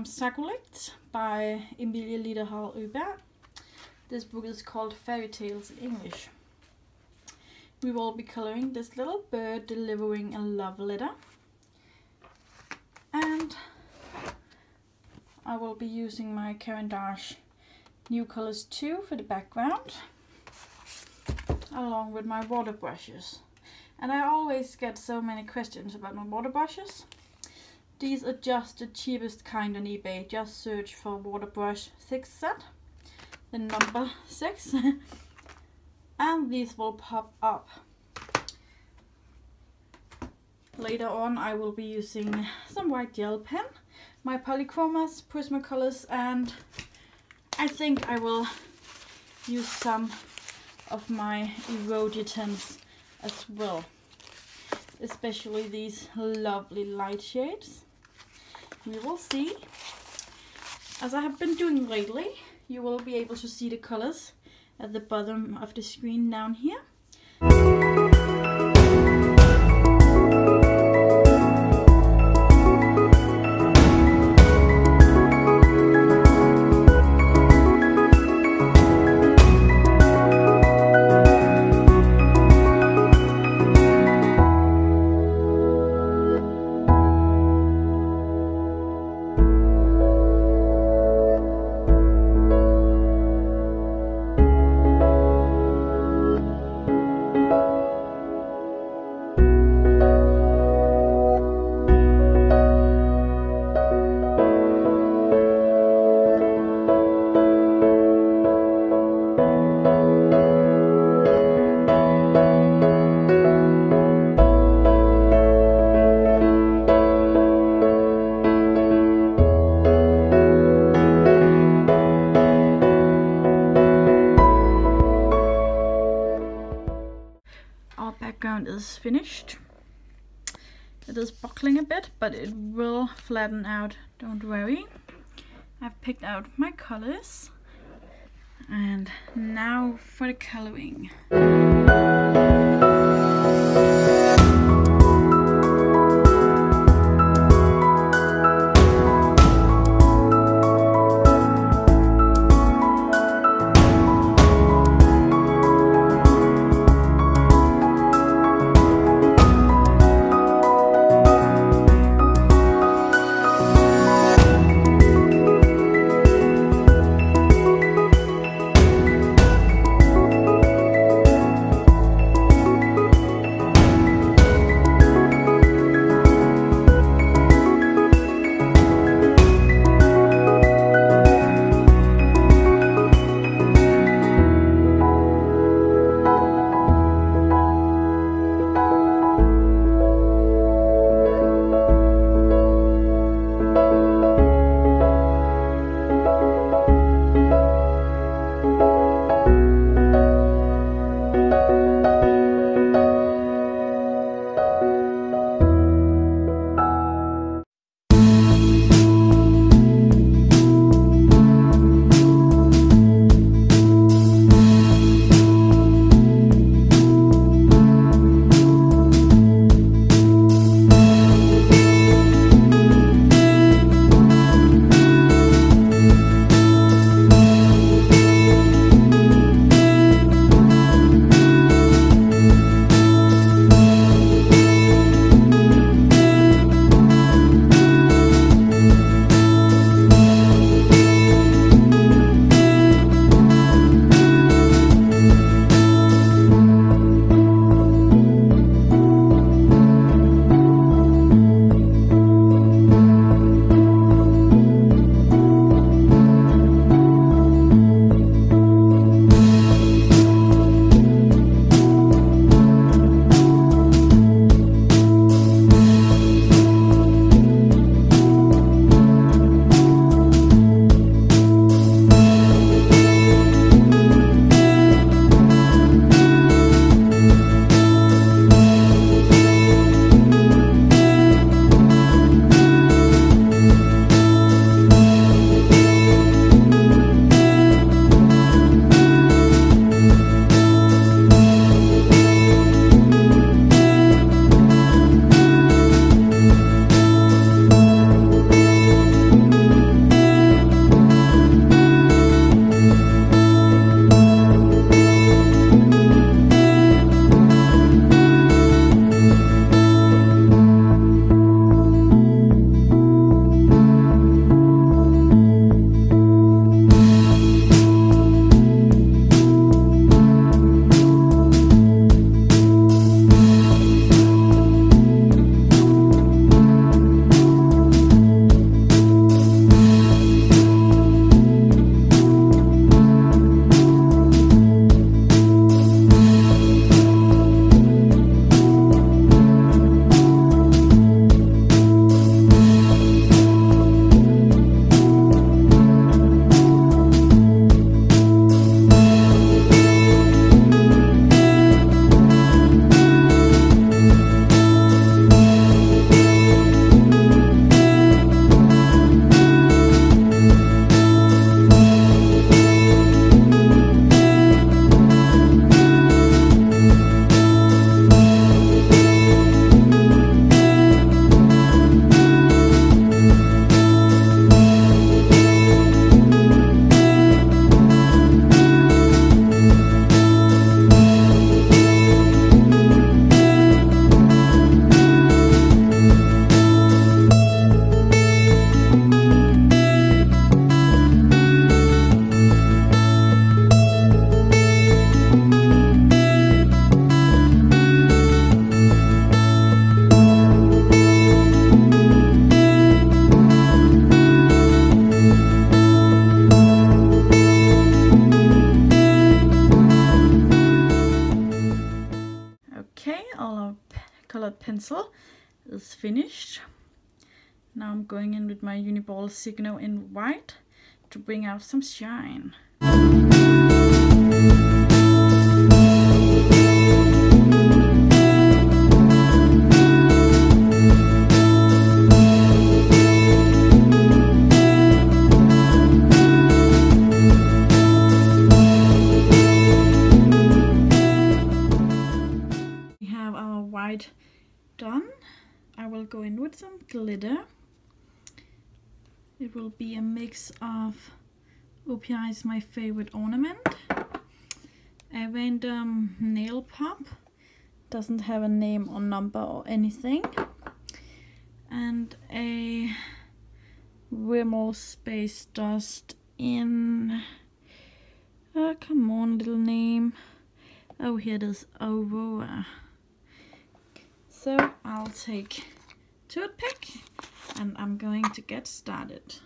from Sagolikt by Emilie Lidehäll Öberg. This book is called Fairy Tales in English. We will be coloring this little bird delivering a love letter. And I will be using my Caran d'Ache Neocolors 2 for the background along with my water brushes. And I always get so many questions about my water brushes. These are just the cheapest kind on eBay. Just search for water brush 6 set, the number 6, and these will pop up. Later on I will be using some white gel pen, my Polychromos, Prismacolors, and I think I will use some of my Irojitens as well. Especially these lovely light shades. We will see. As I have been doing lately, you will be able to see the colors at the bottom of the screen down here. Is finished. It is buckling a bit, but it will flatten out, don't worry. I've picked out my colors. And now for the coloring. Okay, all our colored pencil is finished. Now I'm going in with my Uniball Signo in white to bring out some shine. Will go in with some glitter. It will be a mix of OPI is my favorite ornament. A random um, nail pop. Doesn't have a name or number or anything. And a Rimmel Space Dust in... Oh, come on, little name. Oh, here it is, Aurora. So I'll take toothpick and I'm going to get started.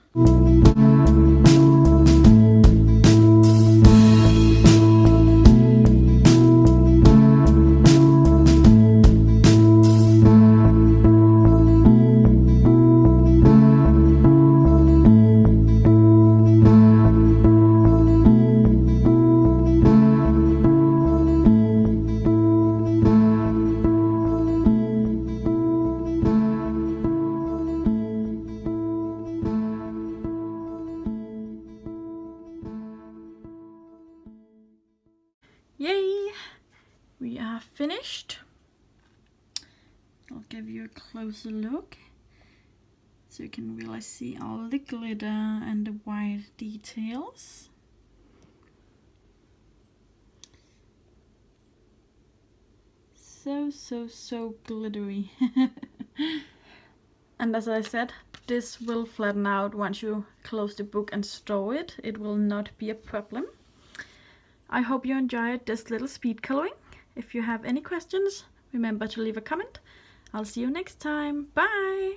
Are finished. I'll give you a closer look so you can really see all the glitter and the white details. So, so, so glittery. and as I said, this will flatten out once you close the book and store it. It will not be a problem. I hope you enjoyed this little speed coloring. If you have any questions, remember to leave a comment. I'll see you next time. Bye!